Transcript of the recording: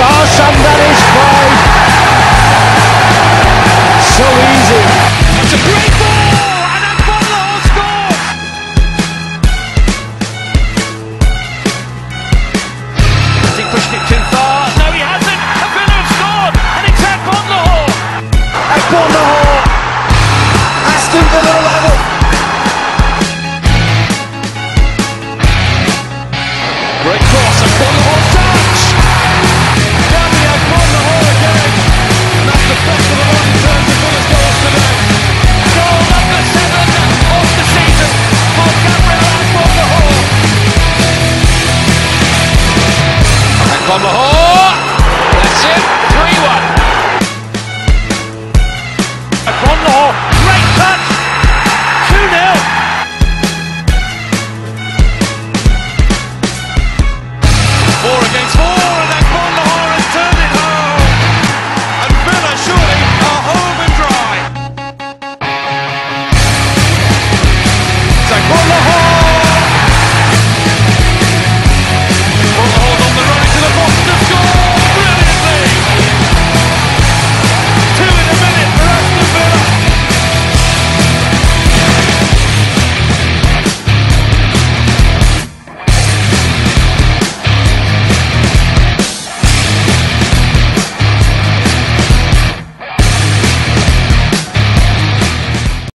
Oh, somebody From the hole. That's it. 3 1.